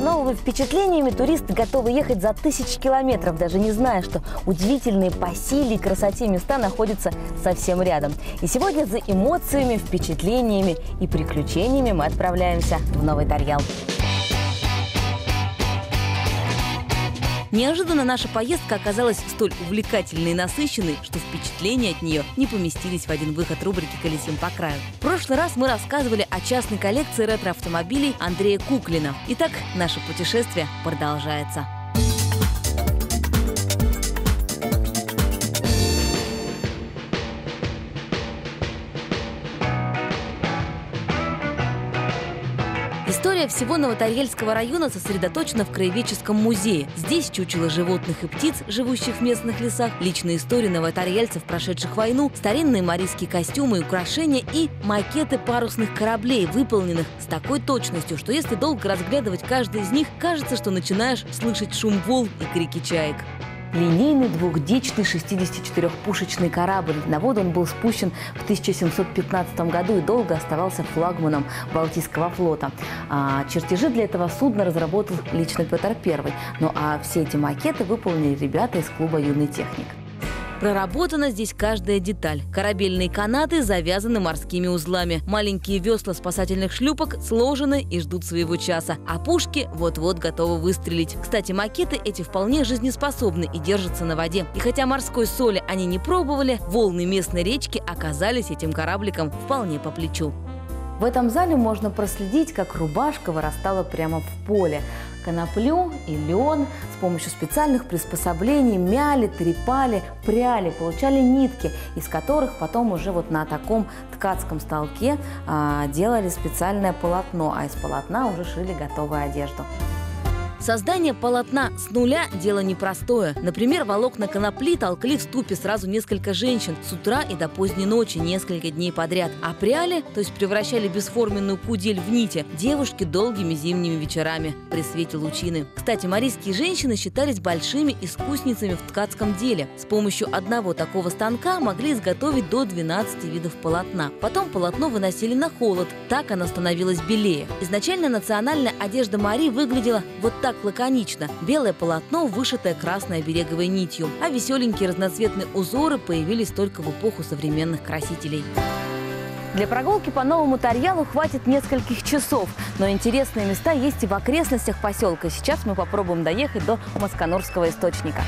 новыми впечатлениями туристы готовы ехать за тысячи километров, даже не зная, что удивительные по силе и красоте места находятся совсем рядом. И сегодня за эмоциями, впечатлениями и приключениями мы отправляемся в Новый Тарьял. Неожиданно наша поездка оказалась столь увлекательной и насыщенной, что впечатления от нее не поместились в один выход рубрики «Колесим по краю». В прошлый раз мы рассказывали о частной коллекции ретро-автомобилей Андрея Куклина. Итак, наше путешествие продолжается. История всего Новотарельского района сосредоточена в Краеведческом музее. Здесь чучело животных и птиц, живущих в местных лесах, личные истории новотарельцев, прошедших войну, старинные марийские костюмы и украшения и макеты парусных кораблей, выполненных с такой точностью, что если долго разглядывать каждый из них, кажется, что начинаешь слышать шум волн и крики чаек линейный двухдечный 64-пушечный корабль. На воду он был спущен в 1715 году и долго оставался флагманом Балтийского флота. А чертежи для этого судна разработал лично Петр I. Ну а все эти макеты выполнили ребята из клуба «Юный техник». Проработана здесь каждая деталь. Корабельные канаты завязаны морскими узлами. Маленькие весла спасательных шлюпок сложены и ждут своего часа. А пушки вот-вот готовы выстрелить. Кстати, макеты эти вполне жизнеспособны и держатся на воде. И хотя морской соли они не пробовали, волны местной речки оказались этим корабликом вполне по плечу. В этом зале можно проследить, как рубашка вырастала прямо в поле. Коноплю и лен с помощью специальных приспособлений мяли, трепали, пряли, получали нитки, из которых потом уже вот на таком ткацком столке а, делали специальное полотно, а из полотна уже шили готовую одежду. Создание полотна с нуля – дело непростое. Например, волокна конопли толкли в ступе сразу несколько женщин с утра и до поздней ночи, несколько дней подряд. А пряли, то есть превращали бесформенную кудель в нити, девушки долгими зимними вечерами при свете лучины. Кстати, марийские женщины считались большими искусницами в ткацком деле. С помощью одного такого станка могли изготовить до 12 видов полотна. Потом полотно выносили на холод. Так оно становилось белее. Изначально национальная одежда Марии выглядела вот так так лаконично. Белое полотно, вышитое красной береговой нитью, а веселенькие разноцветные узоры появились только в эпоху современных красителей. Для прогулки по новому Тарьялу хватит нескольких часов, но интересные места есть и в окрестностях поселка. Сейчас мы попробуем доехать до Масканурского источника.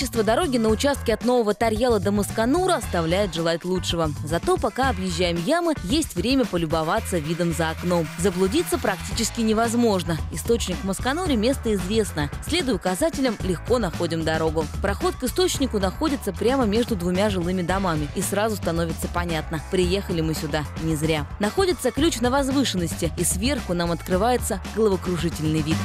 Качество дороги на участке от Нового Тарьяла до Масканура оставляет желать лучшего. Зато пока объезжаем ямы, есть время полюбоваться видом за окном. Заблудиться практически невозможно. Источник в Маскануре место известно. Следуя указателям, легко находим дорогу. Проход к источнику находится прямо между двумя жилыми домами. И сразу становится понятно, приехали мы сюда не зря. Находится ключ на возвышенности, и сверху нам открывается головокружительный вид.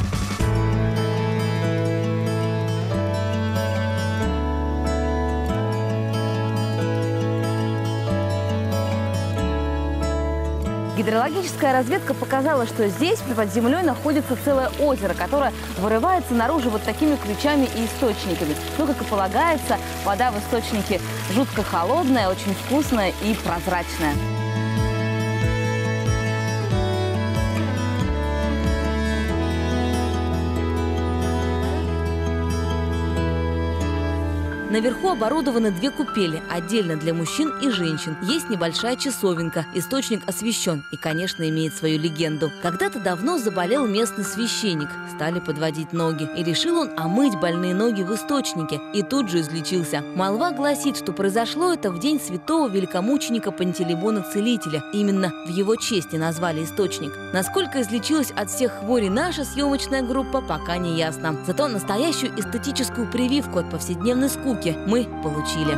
Гидрологическая разведка показала, что здесь под землей находится целое озеро, которое вырывается наружу вот такими ключами и источниками. Ну, как и полагается, вода в источнике жутко холодная, очень вкусная и прозрачная. Наверху оборудованы две купели, отдельно для мужчин и женщин. Есть небольшая часовенка, источник освещен и, конечно, имеет свою легенду. Когда-то давно заболел местный священник, стали подводить ноги, и решил он омыть больные ноги в источнике, и тут же излечился. Молва гласит, что произошло это в день святого великомученика Пантелеймона Целителя. Именно в его честь и назвали источник. Насколько излечилась от всех хворей наша съемочная группа, пока не ясно. Зато настоящую эстетическую прививку от повседневной скуки итоге мы получили.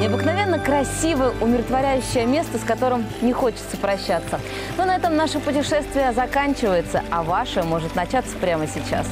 Необыкновенно красивое, умиротворяющее место, с которым не хочется прощаться. Но на этом наше путешествие заканчивается, а ваше может начаться прямо сейчас.